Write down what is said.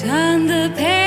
Turn the page.